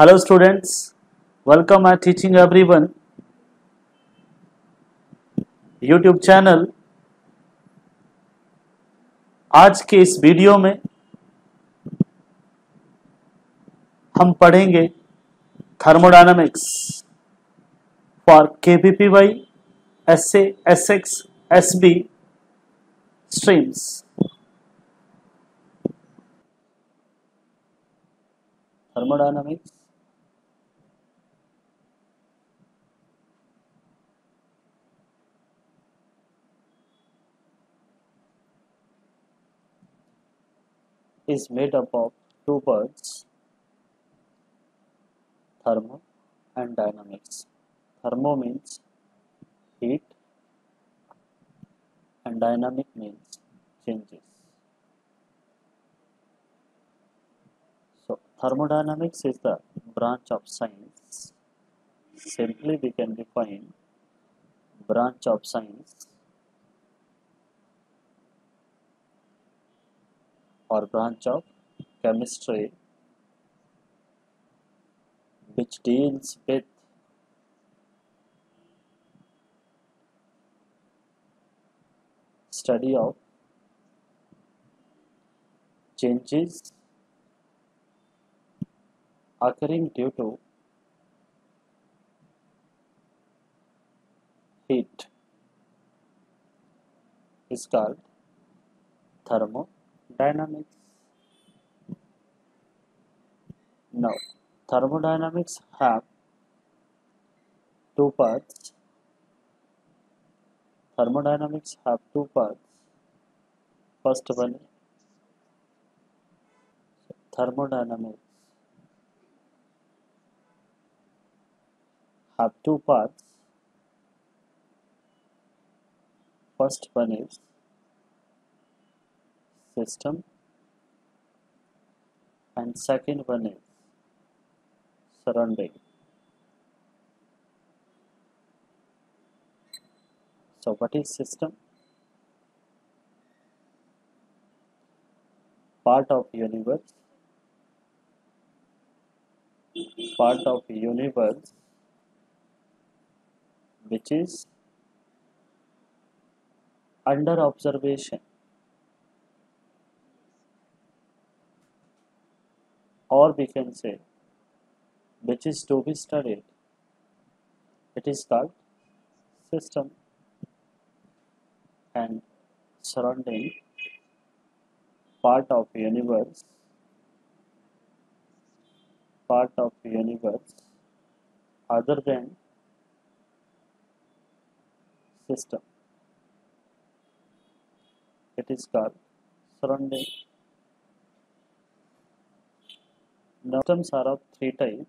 hello, students. Welcome at teaching everyone. Youtube channel. आज के इस वीडियो में हम पढ़ेंगे thermodynamics for K B P Y S S X S B streams thermodynamics is made up of two words thermo and dynamics. Thermo means heat and dynamic means changes. So thermodynamics is the branch of science. Simply we can define branch of science or branch of chemistry which deals with study of changes occurring due to heat. Is called thermodynamics. Now, thermodynamics have two parts. Thermodynamics have two parts. First one, thermodynamics have two parts. First one is system and second one is surrounding. So what is system? Part of universe. Part of universe which is under observation or we can say which is to be studied. It is called system and surrounding part of universe part of universe other than system. It is called surrounding now systems are of three types.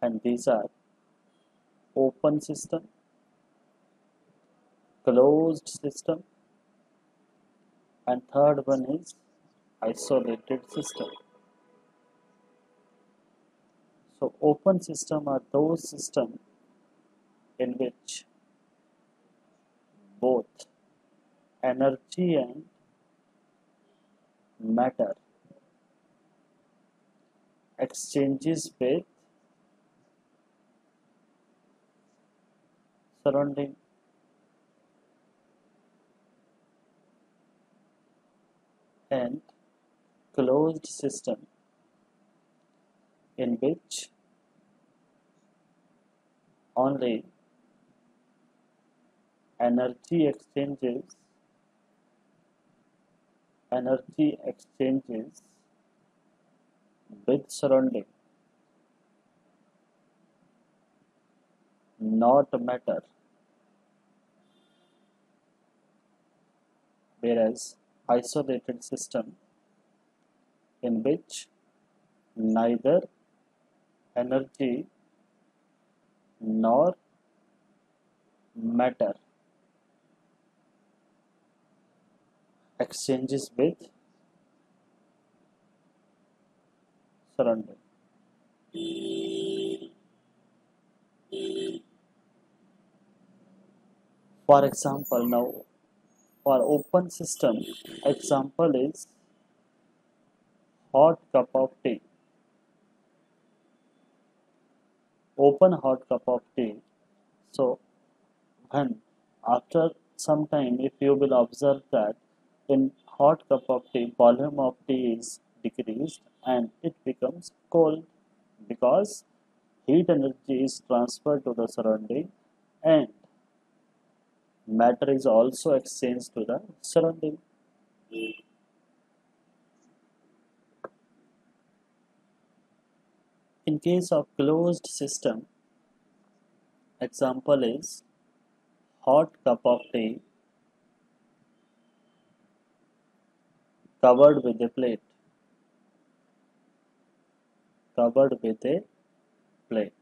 And these are open system closed system and third one is isolated system. So open system are those system in which both energy and matter. Exchanges with surrounding and closed system in which only energy exchanges energy exchanges with surrounding. Not matter. Whereas isolated system in which neither energy nor matter exchanges with surrounding. For example, now for open system, example is hot cup of tea open hot cup of tea so when after some time if you will observe that in hot cup of tea volume of tea is decreased and it becomes cold because heat energy is transferred to the surrounding and matter is also exchanged to the surrounding. In case of closed system example is hot cup of tea covered with a plate. Covered with a plate.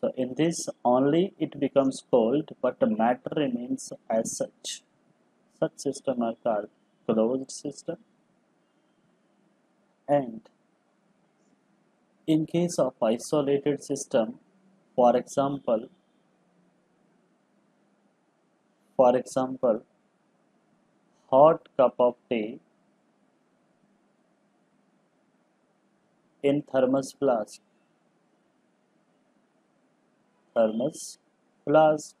So in this only it becomes cold but the matter remains as such. Such system are called closed system. And in case of isolated system for example for example hot cup of tea in thermos flask. Thermos flask.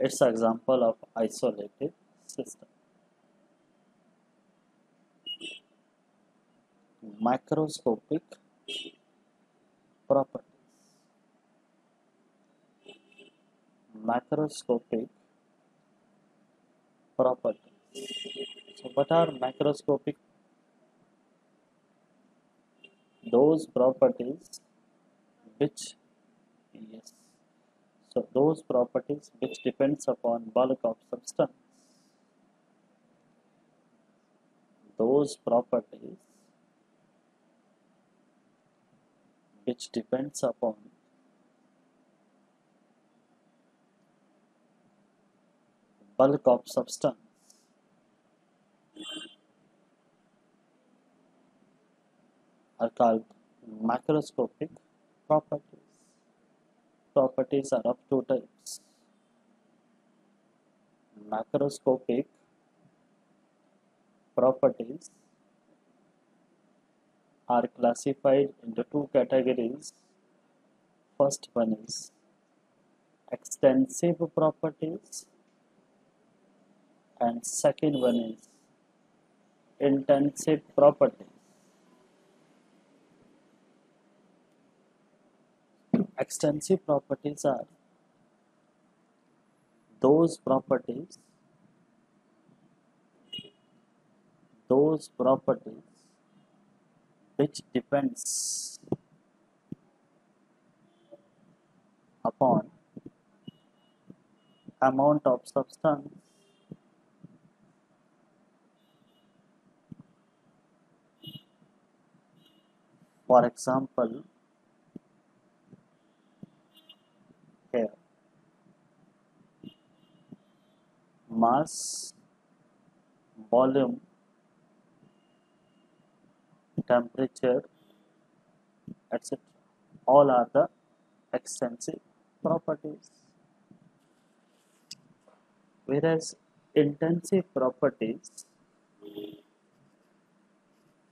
It's example of isolated system. Macroscopic properties. Macroscopic properties so what are macroscopic those properties which yes. So those properties which depends upon bulk of substance. Those properties which depends upon bulk of substance are called macroscopic properties. Properties are of two types. Macroscopic properties are classified into two categories. First one is extensive properties and second one is intensive properties. Extensive properties are those properties those properties which depends upon amount of substance for example here. Mass volume temperature etc all are the extensive properties. Whereas intensive properties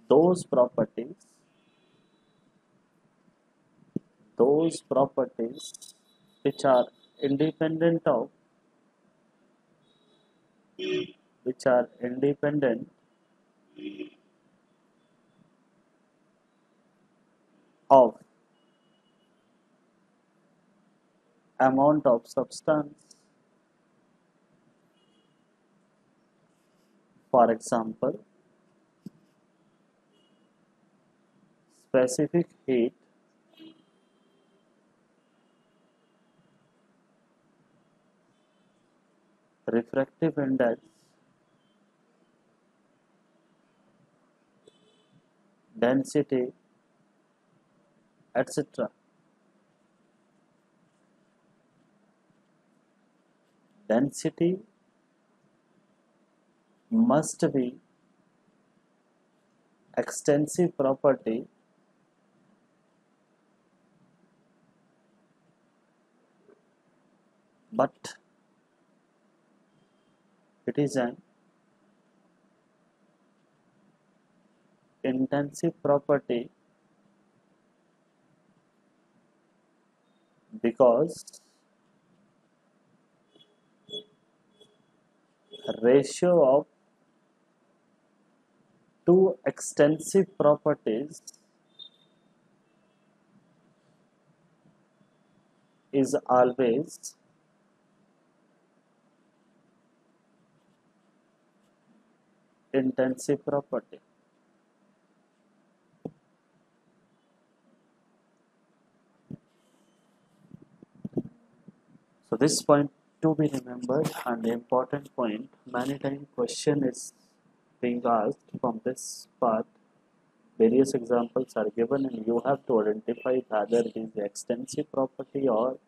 those properties those properties which are independent of which are independent of amount of substance. For example specific heat refractive index density etc density must be extensive property but it is an intensive property because ratio of two extensive properties is always intensive property. So this point to be remembered and the important point many time question is being asked from this part various examples are given and you have to identify whether it is extensive property or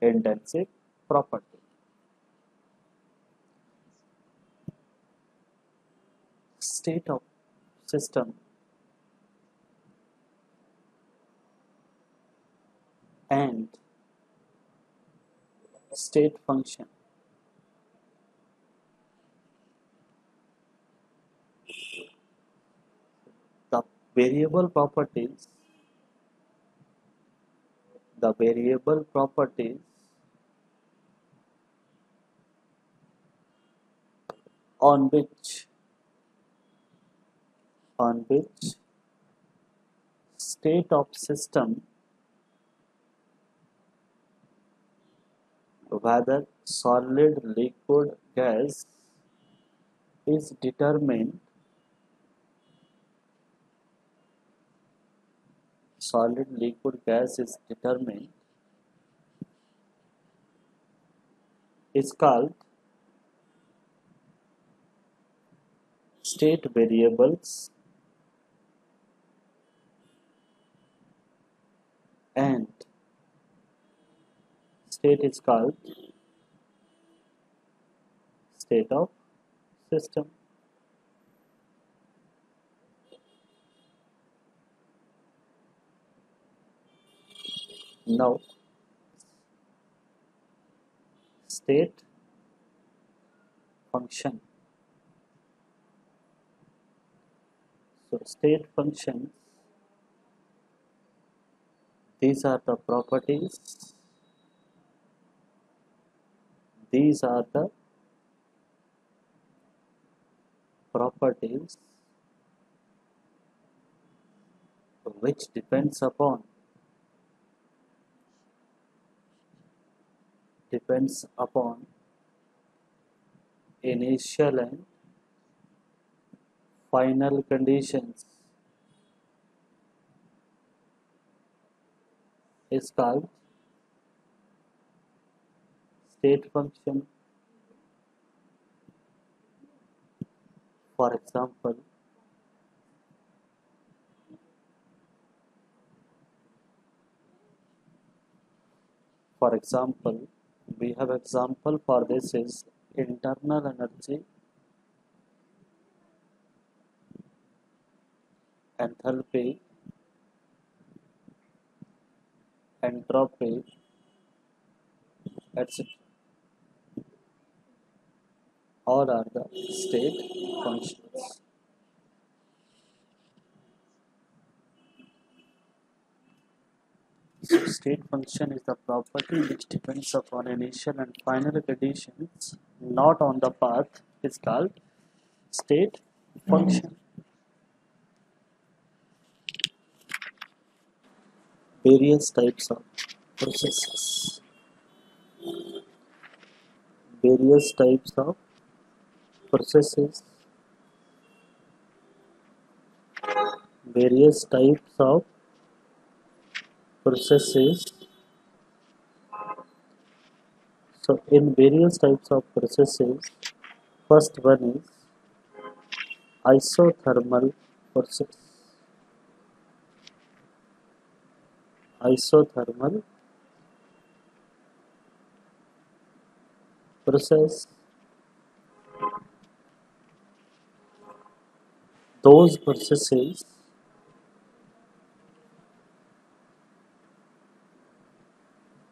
intensive property. State of system. And state function. The variable properties the variable properties on which on which state of system whether solid liquid gas is determined solid liquid gas is determined is called state variables and state is called state of system. Now, state function. So, state functions, these are the properties. These are the properties which depends upon depends upon initial and final conditions is called state function. For example for example we have example for this is internal energy enthalpy entropy etc all are the state functions. So state function is the property which depends upon initial and final conditions not on the path is called state function. Various types of processes. Various types of processes. Various types of processes. So in various types of processes first one is isothermal process isothermal process. Those processes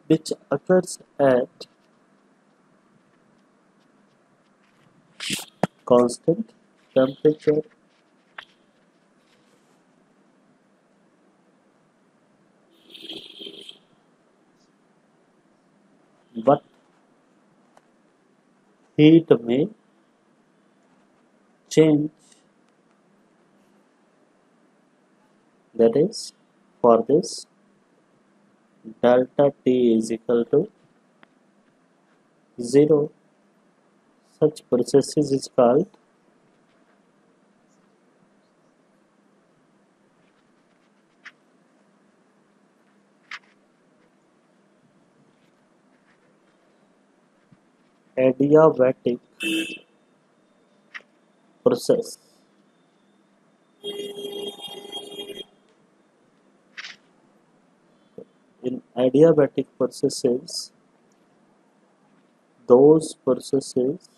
which occurs at constant temperature one heat में change that is for this delta T is equal to zero such process is called adiabatic process. In adiabatic processes those processes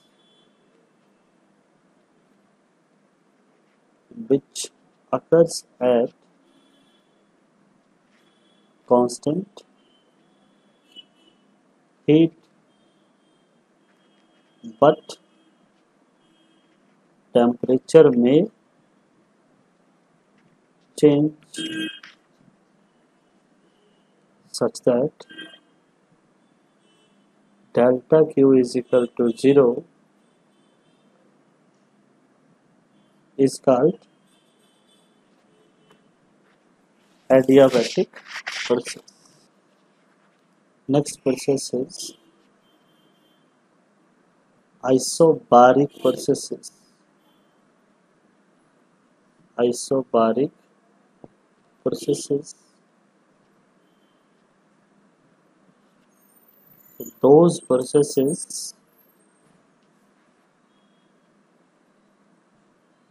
which occurs at constant heat but temperature may change such that delta q is equal to 0 is called adiabatic process. Next process is isobaric processes. Isobaric processes those processes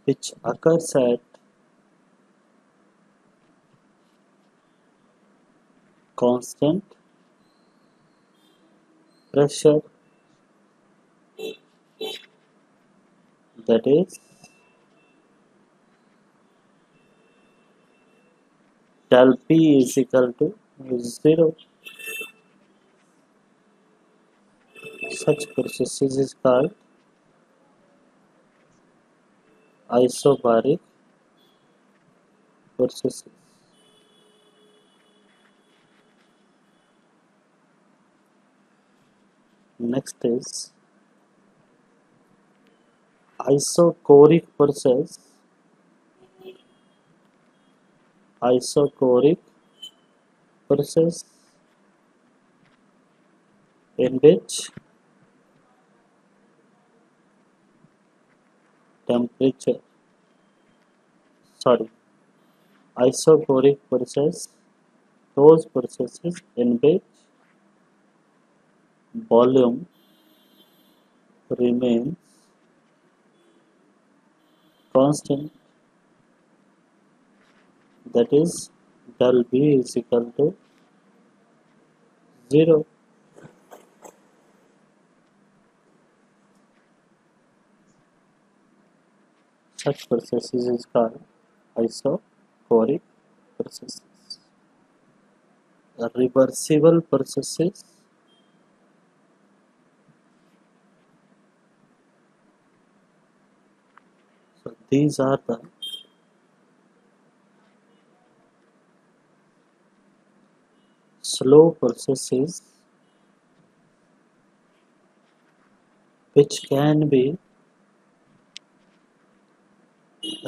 which occurs at constant pressure that is del P is equal to 0 such processes is called isobaric processes. Next is isochoric process. Isochoric process in which temperature sorry isochoric process those processes in which volume remains constant that is del B is equal to 0 such processes is called isochoric processes. Reversible processes these are the slow processes which can be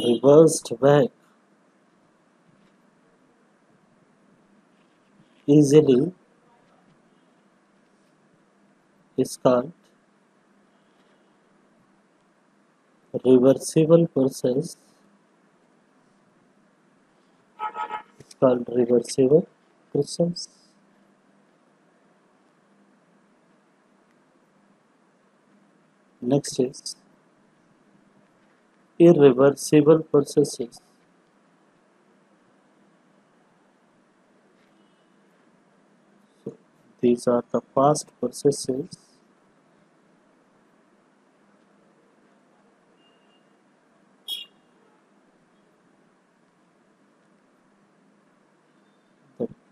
reversed back easily is called reversible process it's called reversible process next is irreversible processes so these are the fast processes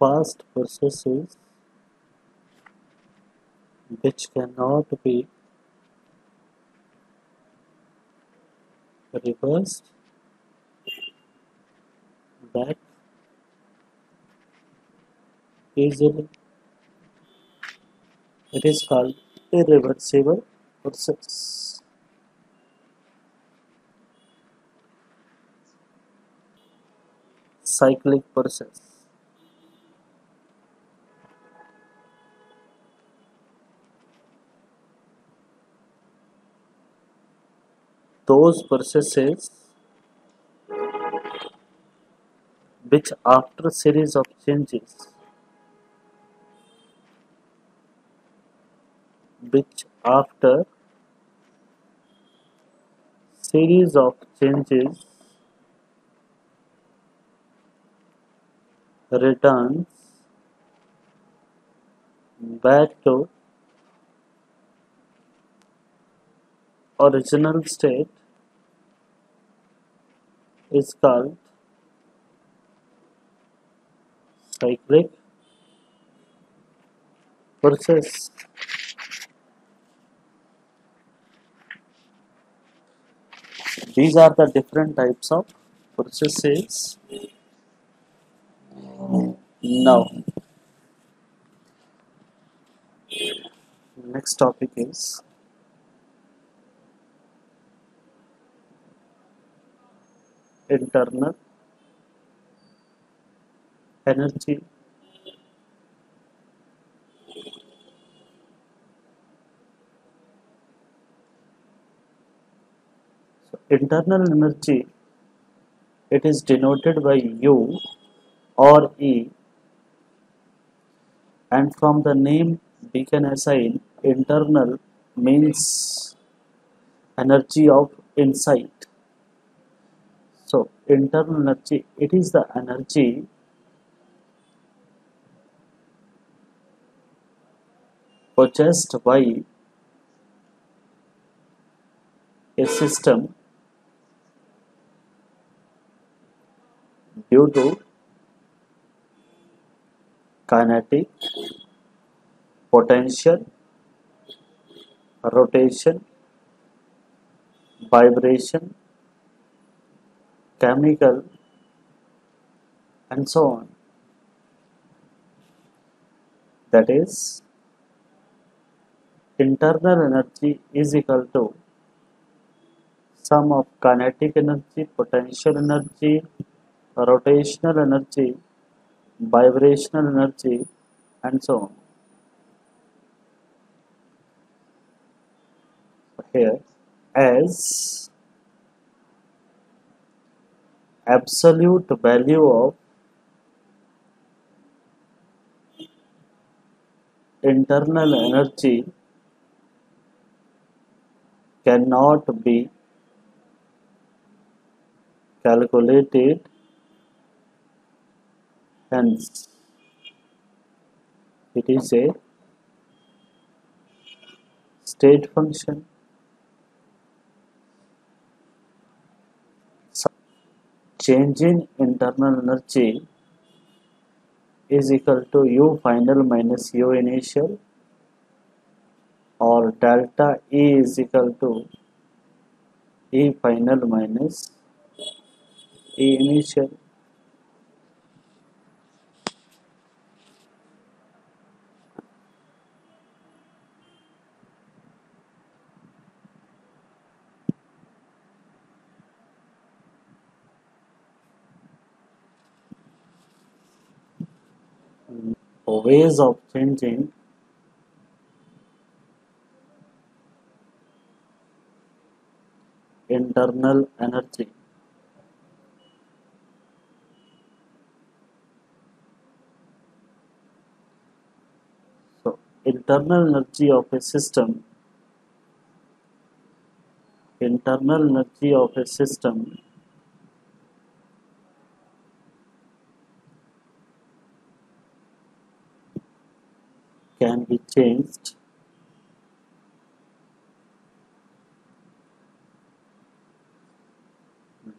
fast processes which cannot be reversed back easily. It is called irreversible process cyclic process those processes which after series of changes which after series of changes returns back to original state is called cyclic process. These are the different types of processes. Now, next topic is internal energy. So internal energy it is denoted by u or e. And from the name we can assign internal means energy of insight internal energy it is the energy possessed by a system due to kinetic, potential, rotation, vibration, chemical, and so on. That is, internal energy is equal to sum of kinetic energy, potential energy, rotational energy, vibrational energy, and so on. Here, as absolute value of internal energy cannot be calculated. Hence it is a state function change in internal energy is equal to u final minus u initial or delta E is equal to E final minus E initial. Ways of changing internal energy. So, internal energy of a system, internal energy of a system can be changed.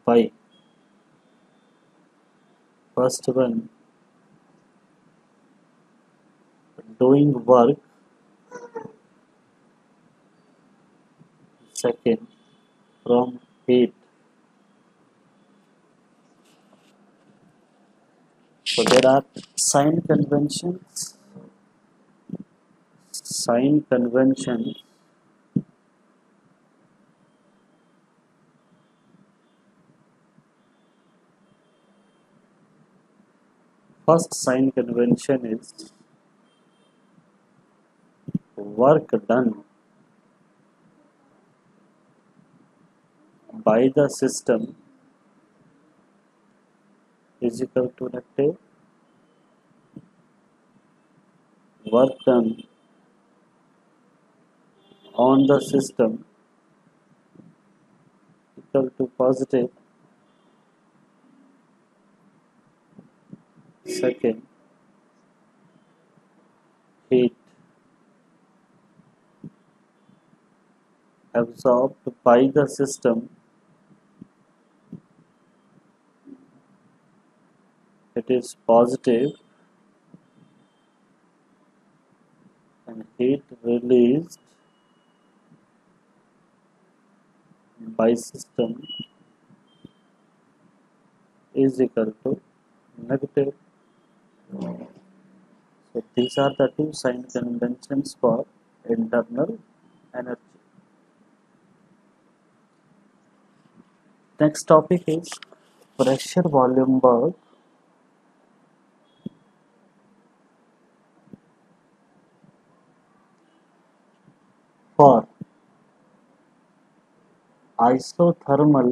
By first one doing work. Second from heat so there are sign conventions sign convention first sign convention is work done by the system equal to let work done on the system equal to positive second heat absorbed by the system it is positive and heat released by system is equal to negative. So these are the two sign conventions for internal energy. Next topic is pressure volume work. For isothermal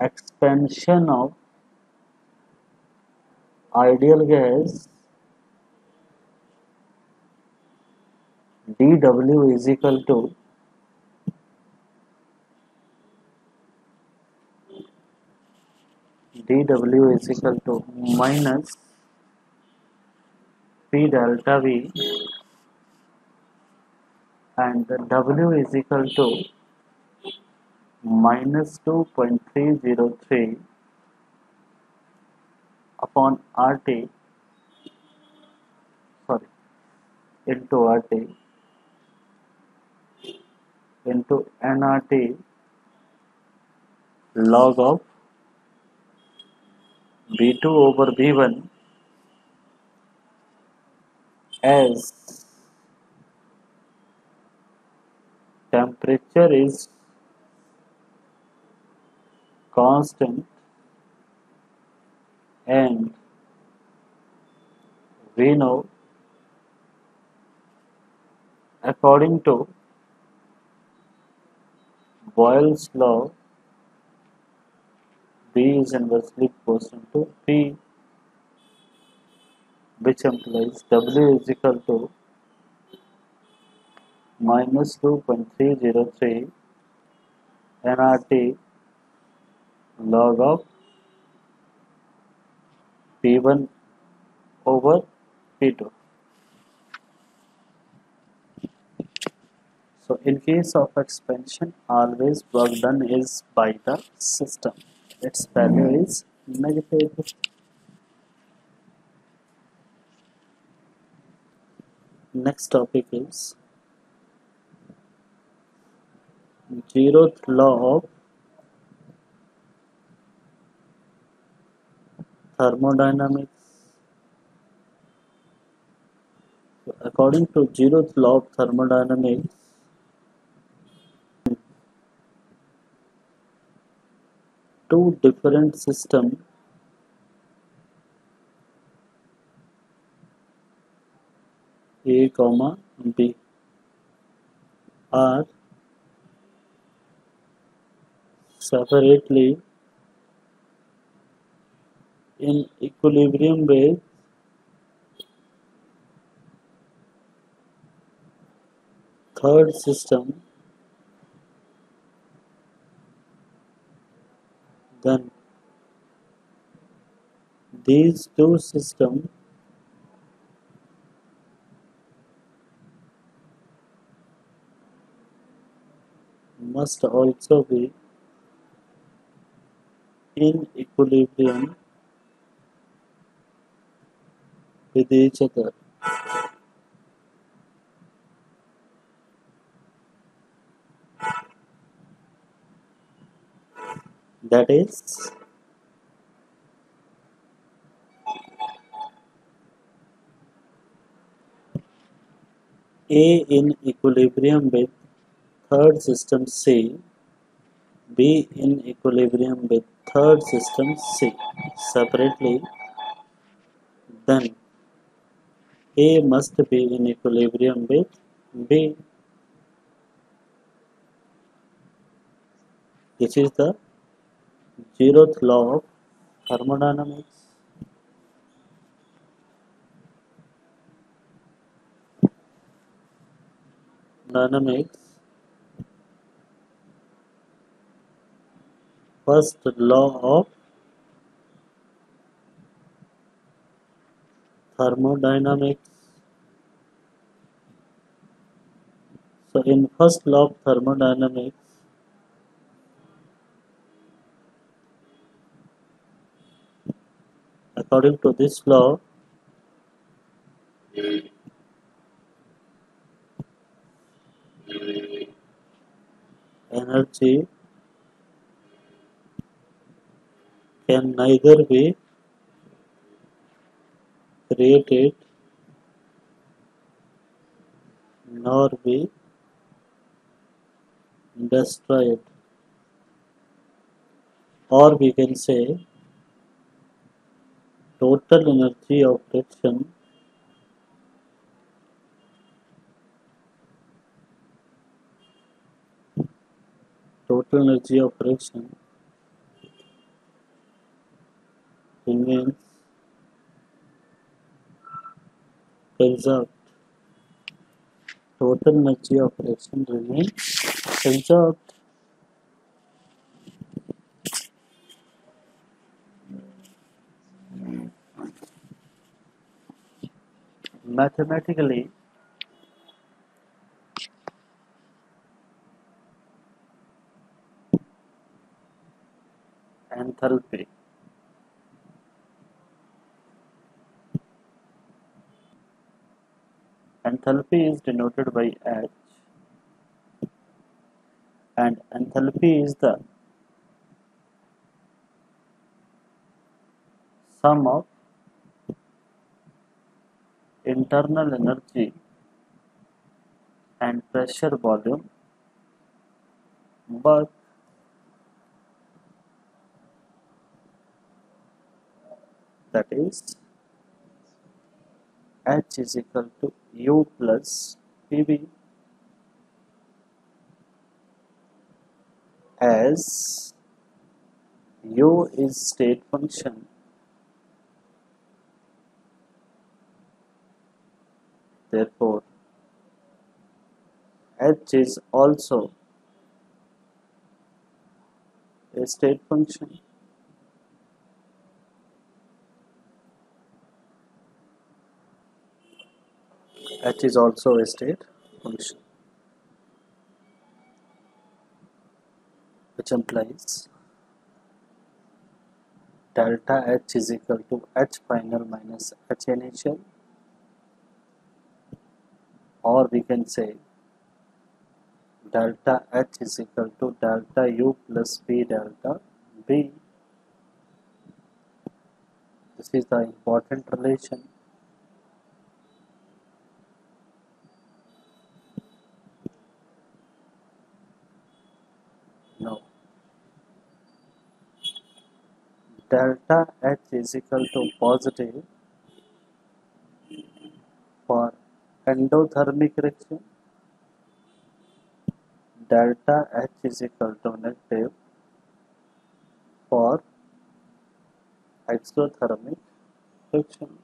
expansion of ideal gas dW is equal to dW is equal to minus P delta V and the W is equal to minus 2.303 upon RT sorry into RT into nRT log of V2 over V1 as temperature is constant and we know according to Boyle's law V is inversely proportional to P which implies W is equal to minus 2.303 nRT log of P1 over P2. So in case of expansion always work done is by the system. Its value is negative. Next topic is of thermodynamics. So according to zeroth law of thermodynamics, two different systems A comma B are separately in equilibrium with third system then these two systems must also be in equilibrium with each other. That is A in equilibrium with third system C be in equilibrium with third system C separately, then A must be in equilibrium with B. This is the zeroth law of thermodynamics. Dynamics first law of thermodynamics. So in first law of thermodynamics according to this law energy can neither be created nor be destroyed. Or we can say total energy of reaction total energy of reaction remains conserved total energy of reaction remains conserved mathematically enthalpy enthalpy is denoted by H. And enthalpy is the sum of internal energy and pressure volume but that is H is equal to U plus PV as U is state function. Therefore H is also a state function H is also a state function which implies delta H is equal to H final minus H initial or we can say delta H is equal to delta U plus P delta V. This is the important relation delta H is equal to positive for endothermic reaction, delta H is equal to negative for exothermic friction.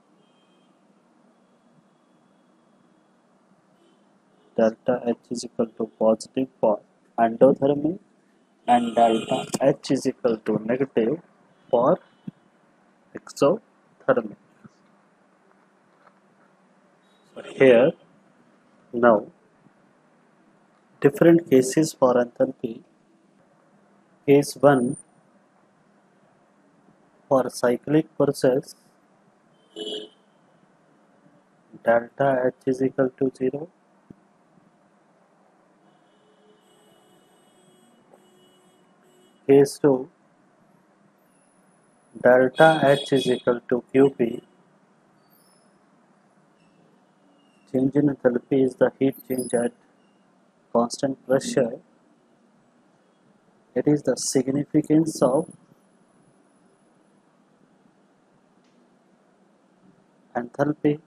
Delta H is equal to positive for endothermic and delta H is equal to negative for exothermic. Here now different cases for enthalpy. Case 1 for cyclic process delta H is equal to 0 case 2 delta H is equal to QP change in enthalpy is the heat change at constant pressure. It is the significance of enthalpy.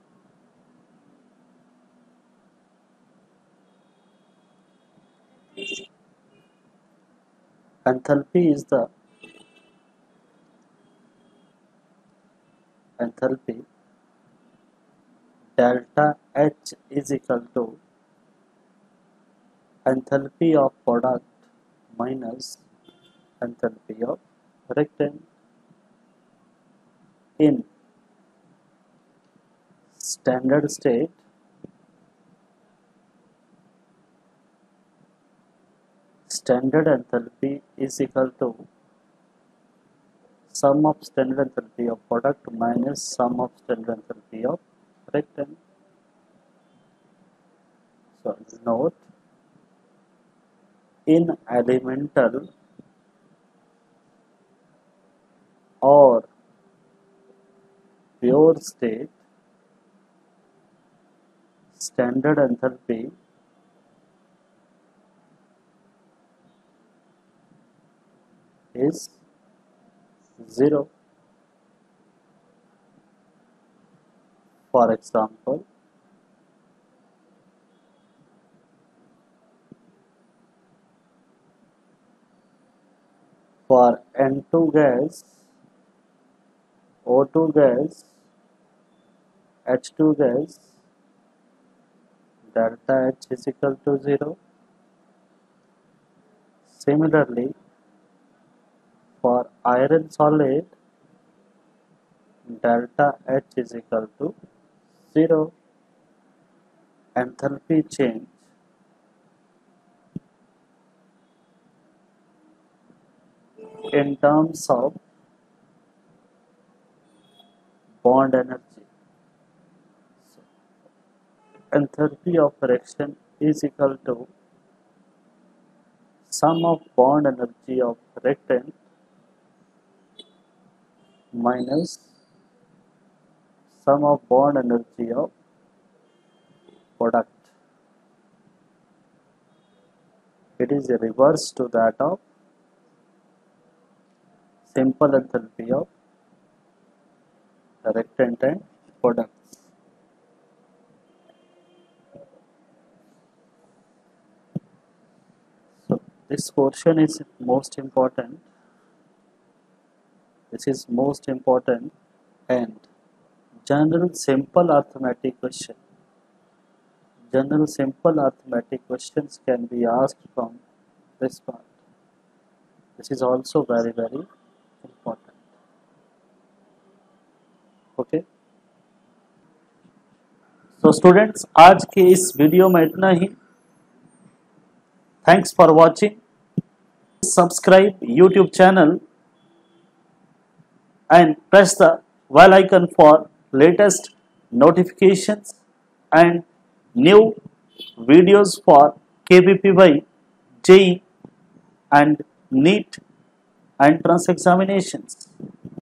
Enthalpy is the enthalpy delta H is equal to enthalpy of product minus enthalpy of reactant in standard state standard enthalpy is equal to sum of standard enthalpy of product minus sum of standard enthalpy of reactant. So note in elemental or pure state standard enthalpy is 0 for example for N2 gas O2 gas H2 gas delta H is equal to 0 similarly for iron solid delta H is equal to 0 enthalpy change. In terms of bond energy so, enthalpy of reaction is equal to sum of bond energy of reactant minus sum of bond energy of product. It is a reverse to that of simple enthalpy of reactant and products. So this portion is most important this is most important and general simple arithmetic question general simple arithmetic questions can be asked from this part this is also very very important okay so students आज के इस video में इतना ही thanks for watching subscribe YouTube channel and press the bell icon for latest notifications and new videos for KVPY, JEE and NEET and trans examinations.